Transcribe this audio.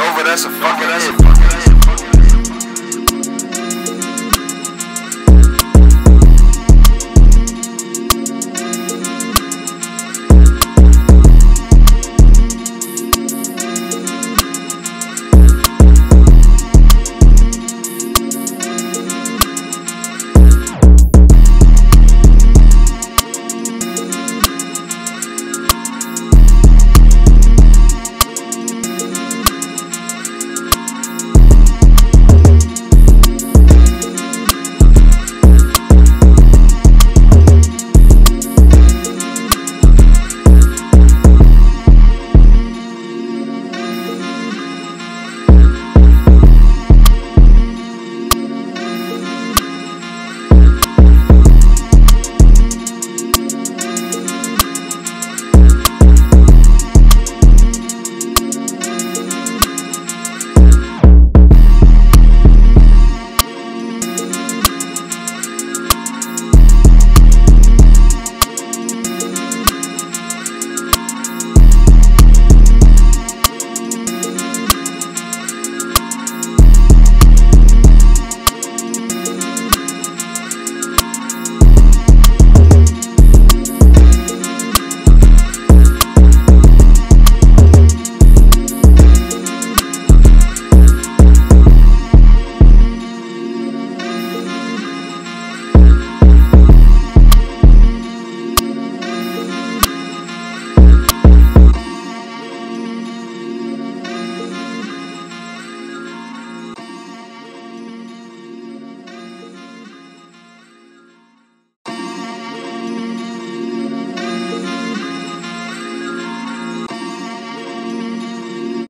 over, that's a fucking, that's a